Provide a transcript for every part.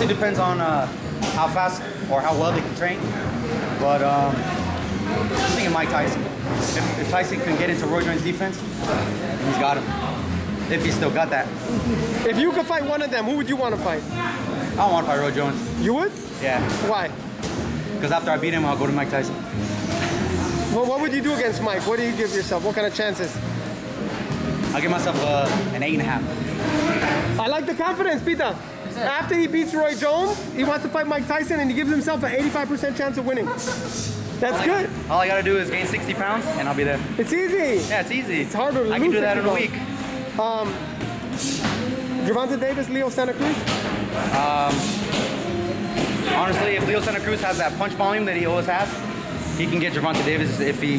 It depends on uh, how fast or how well they can train. But um, I'm thinking Mike Tyson. If, if Tyson can get into Roy Jones' defense, he's got him. If he still got that. If you could fight one of them, who would you want to fight? I don't want to fight Roy Jones. You would? Yeah. Why? Because after I beat him, I'll go to Mike Tyson. Well, what would you do against Mike? What do you give yourself? What kind of chances? I'll give myself uh, an eight and a half. I like the confidence, Pita. After he beats Roy Jones, he wants to fight Mike Tyson and he gives himself an 85% chance of winning. That's good. All I gotta do is gain 60 pounds and I'll be there. It's easy. Yeah, it's easy. It's harder to I can do that in a week. Um, Gervonta Davis, Leo Santa Cruz. Um, Honestly, if Leo Santa Cruz has that punch volume that he always has, he can get Gervonta Davis if he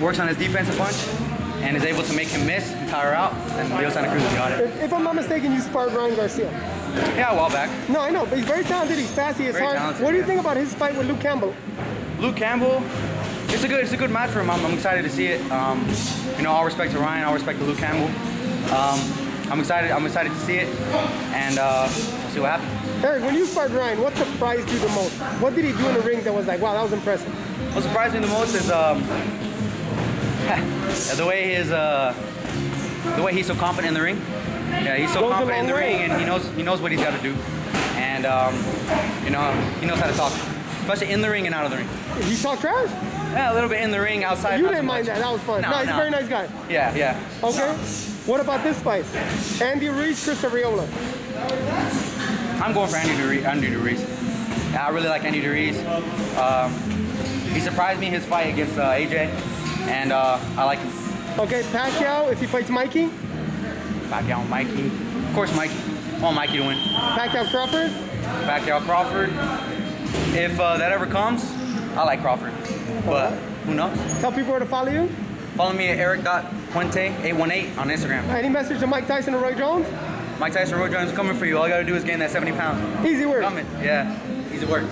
works on his defensive punch and is able to make him miss and tire out, then Leo Santa Cruz has got it. If, if I'm not mistaken, you sparred Ryan Garcia. Yeah, a while back. No, I know, but he's very talented. He's fast. He is Very hard. talented, what do you yeah. think about his fight with Luke Campbell? Luke Campbell, it's a good, it's a good match for him. I'm, I'm excited to see it. Um, you know, all respect to Ryan, all respect to Luke Campbell. Um, I'm excited. I'm excited to see it, and uh, we'll see what happens. Erik, when you sparred Ryan, what surprised you the most? What did he do in the ring that was like, wow, that was impressive? What surprised me the most is um, the way his, uh, the way he's so confident in the ring. Yeah, he's so Goes confident in the way. ring, and he knows he knows what he's got to do, and um, you know he knows how to talk, especially in the ring and out of the ring. He talk trash? Yeah, a little bit in the ring, outside. you didn't mind much. that. That was fun. No, No, he's no. a very nice guy. Yeah, yeah. Okay. What about this fight? Andy Ruiz, Chris Arreola. I'm going for Andy Duri- Andy Ruiz. I really like Andy Ruiz. Um, he surprised me his fight against uh, AJ, and uh, I like him. Okay, Pacquiao, if he fights Mikey. Pacquiao, Mikey. Of course, Mikey. I want Mikey to win. Pacquiao Crawford. Pacquiao, Crawford. If uh, that ever comes, I like Crawford. But who knows? Tell people where to follow you. Follow me at eric.puente818 on Instagram. Any message to Mike Tyson or Roy Jones? Mike Tyson Roy Jones is coming for you. All you gotta do is gain that 70 pounds. Easy work. Coming. Yeah. Easy work.